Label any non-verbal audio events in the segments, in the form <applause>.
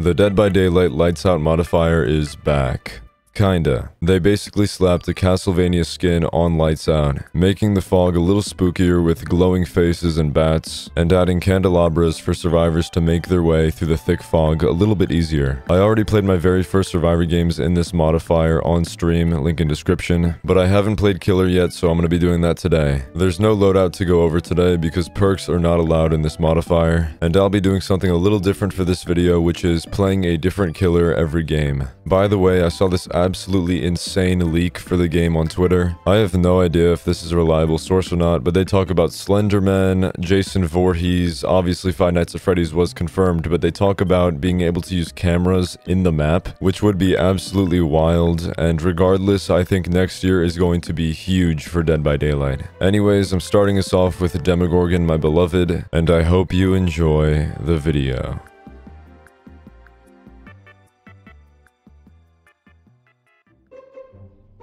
The Dead by Daylight Lights Out modifier is back. Kinda. They basically slapped a Castlevania skin on Lights Out, making the fog a little spookier with glowing faces and bats, and adding candelabras for survivors to make their way through the thick fog a little bit easier. I already played my very first Survivor games in this modifier on stream, link in description, but I haven't played Killer yet, so I'm to be doing that today. There's no loadout to go over today because perks are not allowed in this modifier, and I'll be doing something a little different for this video, which is playing a different killer every game. By the way, I saw this absolutely insane leak for the game on Twitter. I have no idea if this is a reliable source or not, but they talk about Slenderman, Jason Voorhees, obviously Five Nights at Freddy's was confirmed, but they talk about being able to use cameras in the map, which would be absolutely wild, and regardless, I think next year is going to be huge for Dead by Daylight. Anyways, I'm starting us off with Demogorgon, my beloved, and I hope you enjoy the video.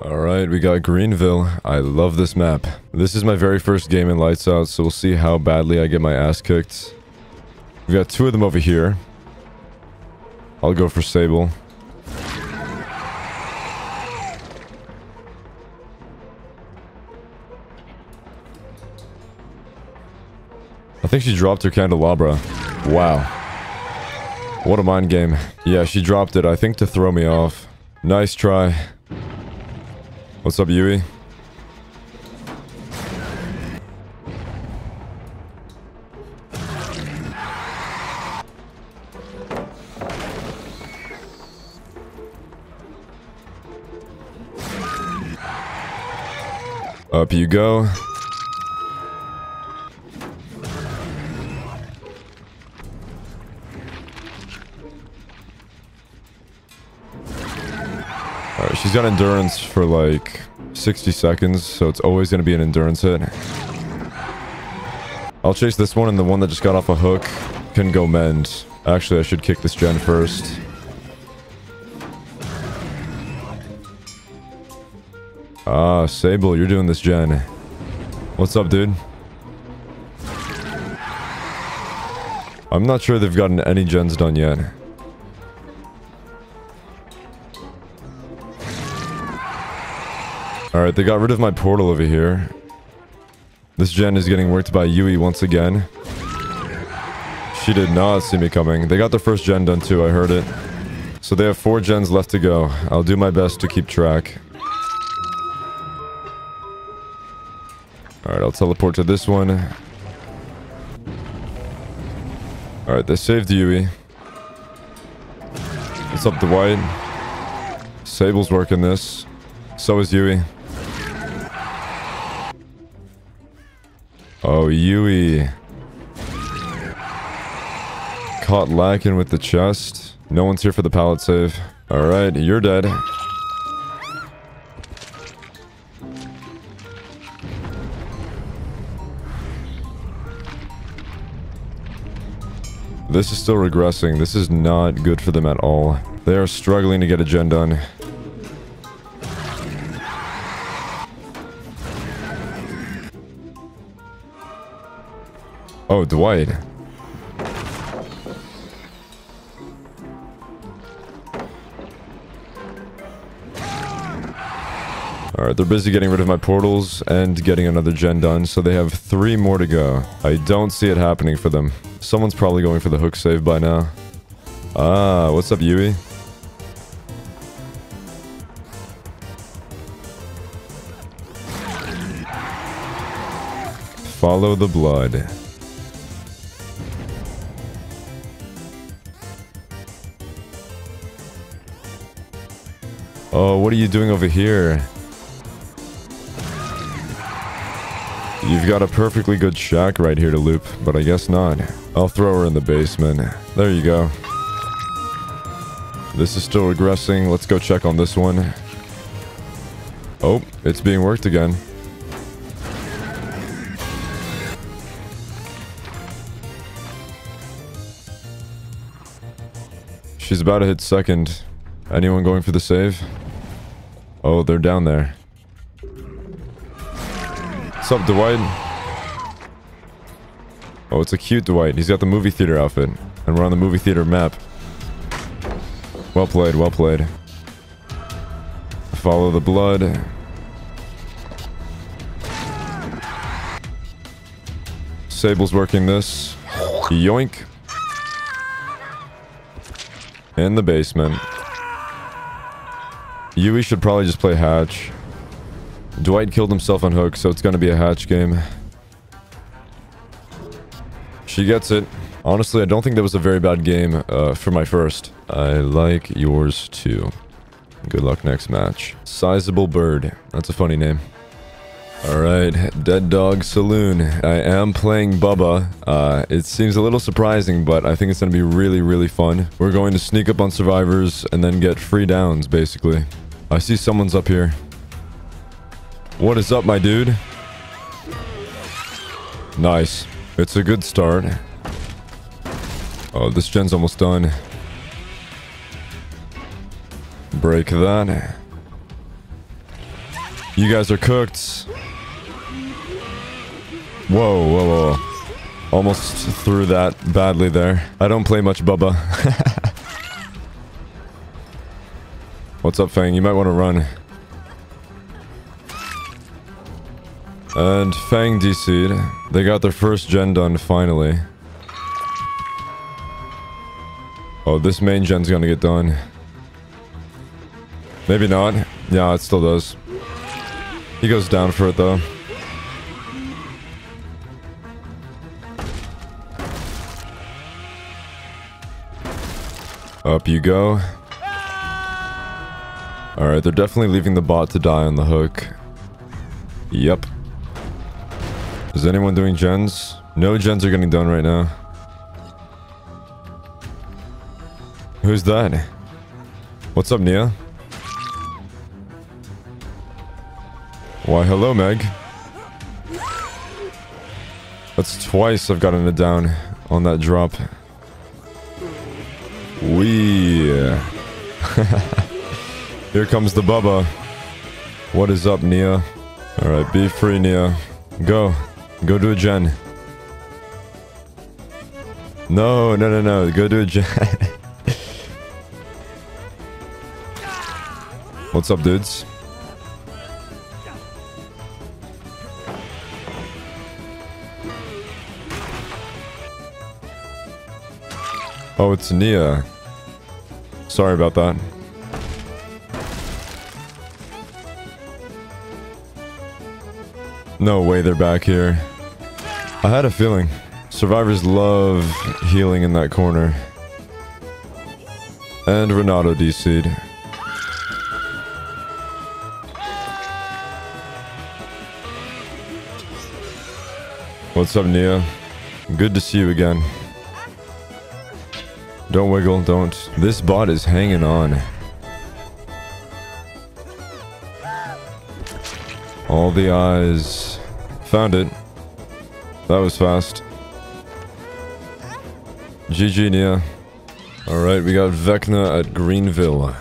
Alright, we got Greenville. I love this map. This is my very first game in Lights Out, so we'll see how badly I get my ass kicked. We got two of them over here. I'll go for Sable. I think she dropped her candelabra. Wow. What a mind game. Yeah, she dropped it, I think to throw me off. Nice try. What's up, Yui? Up you go. She's got endurance for like 60 seconds, so it's always going to be an endurance hit. I'll chase this one, and the one that just got off a hook can go mend. Actually, I should kick this gen first. Ah, Sable, you're doing this gen. What's up, dude? I'm not sure they've gotten any gens done yet. Alright, they got rid of my portal over here. This gen is getting worked by Yui once again. She did not see me coming. They got their first gen done too, I heard it. So they have four gens left to go. I'll do my best to keep track. Alright, I'll teleport to this one. Alright, they saved Yui. What's up, Dwight? Sable's working this. So is Yui. Oh, Yui. Caught lacking with the chest. No one's here for the pallet save. Alright, you're dead. This is still regressing. This is not good for them at all. They are struggling to get a gen done. Oh, Dwight. Alright, they're busy getting rid of my portals and getting another gen done, so they have three more to go. I don't see it happening for them. Someone's probably going for the hook save by now. Ah, what's up, Yui? Follow the blood. Oh, what are you doing over here? You've got a perfectly good shack right here to loop, but I guess not. I'll throw her in the basement. There you go. This is still regressing. Let's go check on this one. Oh, it's being worked again. She's about to hit second. Anyone going for the save? Oh, they're down there. What's up, Dwight? Oh, it's a cute Dwight. He's got the movie theater outfit. And we're on the movie theater map. Well played, well played. Follow the blood. Sable's working this. Yoink. In the basement. Yui should probably just play Hatch. Dwight killed himself on Hook, so it's gonna be a Hatch game. She gets it. Honestly, I don't think that was a very bad game uh, for my first. I like yours too. Good luck next match. Sizable Bird. That's a funny name. Alright, Dead Dog Saloon. I am playing Bubba. Uh, it seems a little surprising, but I think it's going to be really, really fun. We're going to sneak up on survivors and then get free downs, basically. I see someone's up here. What is up, my dude? Nice. It's a good start. Oh, this gen's almost done. Break that. You guys are cooked. Whoa, whoa, whoa. Almost threw that badly there. I don't play much Bubba. <laughs> What's up, Fang? You might want to run. And Fang DC'd. They got their first gen done, finally. Oh, this main gen's gonna get done. Maybe not. Yeah, it still does. He goes down for it, though. Up you go. Alright, they're definitely leaving the bot to die on the hook. Yep. Is anyone doing gens? No gens are getting done right now. Who's that? What's up, Nea? Why, hello, Meg. That's twice I've gotten it down on that drop. We. <laughs> Here comes the Bubba. What is up, Nea? Alright, be free, Nea. Go. Go do a gen. No, no, no, no. Go do a gen. <laughs> What's up, dudes? Oh, it's Nea. Sorry about that. No way they're back here. I had a feeling. Survivors love healing in that corner. And Renato DC'd. What's up, Nea? Good to see you again. Don't wiggle, don't. This bot is hanging on. All the eyes. Found it. That was fast. GG, Nea. Alright, we got Vecna at Greenville.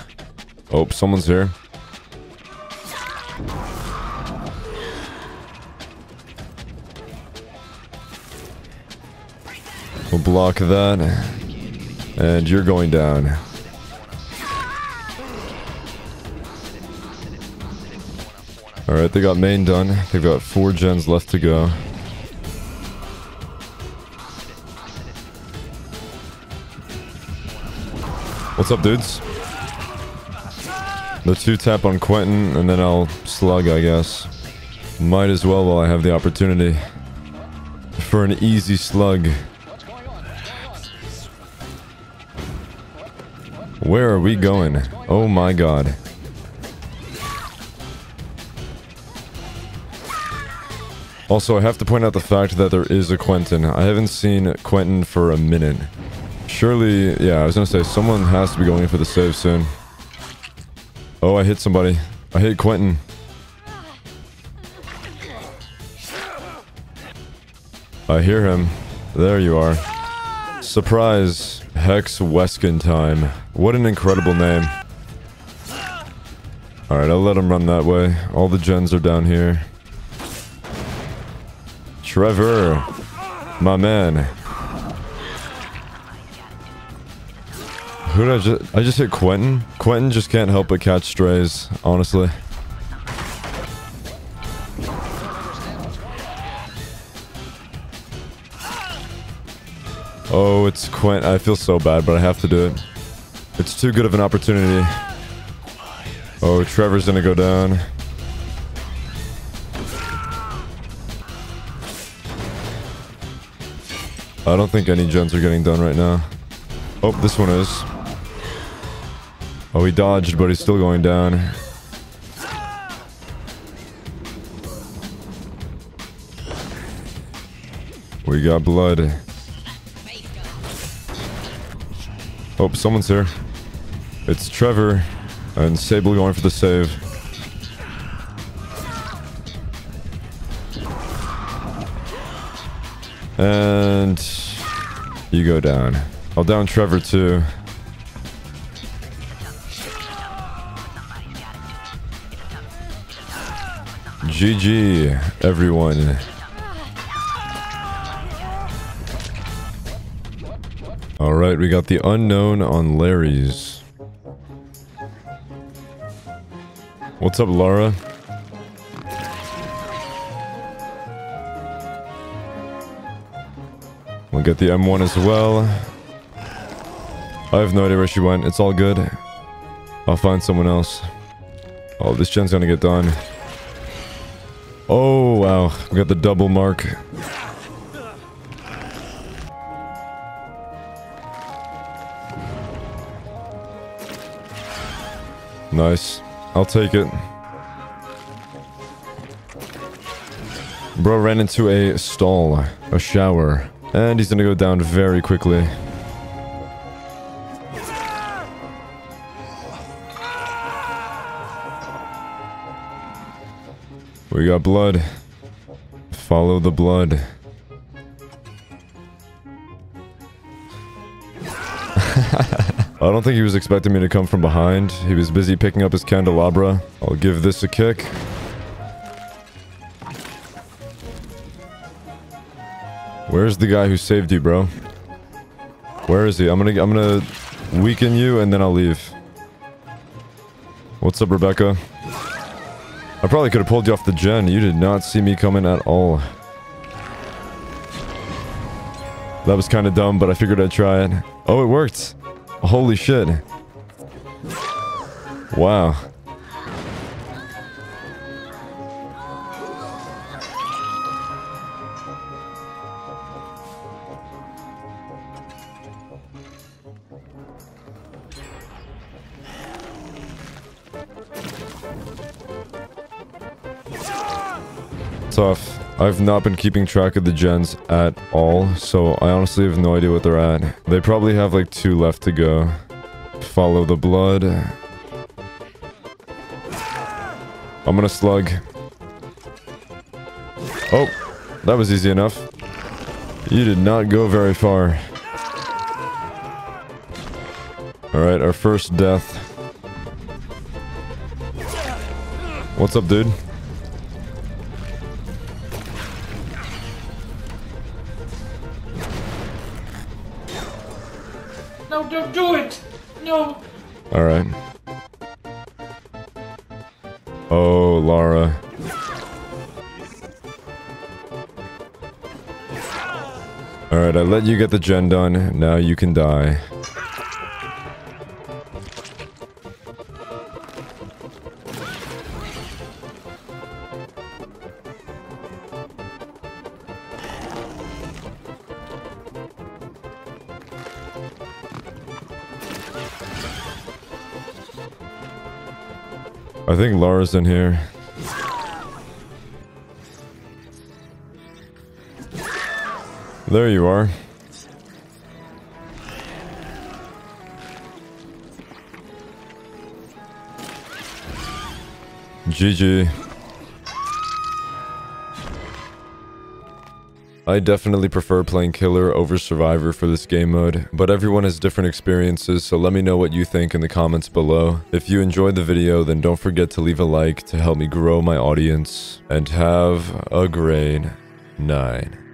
Oh, someone's here. We'll block that. And you're going down. Alright, they got main done. They've got four gens left to go. What's up, dudes? The two tap on Quentin, and then I'll slug, I guess. Might as well while I have the opportunity. For an easy slug. Where are we going? Oh my god. Also, I have to point out the fact that there is a Quentin. I haven't seen Quentin for a minute. Surely, yeah, I was gonna say, someone has to be going for the save soon. Oh, I hit somebody. I hit Quentin. I hear him. There you are. Surprise. Hex Weskin time. What an incredible name. Alright, I'll let him run that way. All the gens are down here. Trevor. My man. Who did I just... I just hit Quentin? Quentin just can't help but catch strays, honestly. Oh, it's Quint. I feel so bad, but I have to do it. It's too good of an opportunity. Oh, Trevor's gonna go down. I don't think any gens are getting done right now. Oh, this one is. Oh, he dodged, but he's still going down. We got blood. Oh, someone's here. It's Trevor and Sable going for the save. And you go down. I'll down Trevor too. GG, everyone. Alright, we got the unknown on Lery's. What's up, Lara? We'll get the M1 as well. I have no idea where she went. It's all good. I'll find someone else. Oh, this gen's gonna get done. Oh, wow. We got the double mark. Nice. I'll take it. Bro ran into a stall, a shower, and he's gonna go down very quickly. We got blood. Follow the blood. <laughs> I don't think he was expecting me to come from behind. He was busy picking up his candelabra. I'll give this a kick. Where's the guy who saved you, bro? Where is he? I'm gonna I'm gonna weaken you and then I'll leave. What's up, Rebecca? I probably could have pulled you off the gen. You did not see me coming at all. That was kind of dumb, but I figured I'd try it. Oh, it worked. Holy shit. Wow. Tough. I've not been keeping track of the gens at all, so I honestly have no idea what they're at. They probably have like two left to go. Follow the blood. I'm gonna slug. Oh, that was easy enough. You did not go very far. Alright, our first death. What's up, dude? Alright. Oh, Lara. Alright, I let you get the gen done. Now you can die. I think Lara's in here. There you are. GG. I definitely prefer playing Killer over Survivor for this game mode, but everyone has different experiences, so let me know what you think in the comments below. If you enjoyed the video, then don't forget to leave a like to help me grow my audience, and have a great night.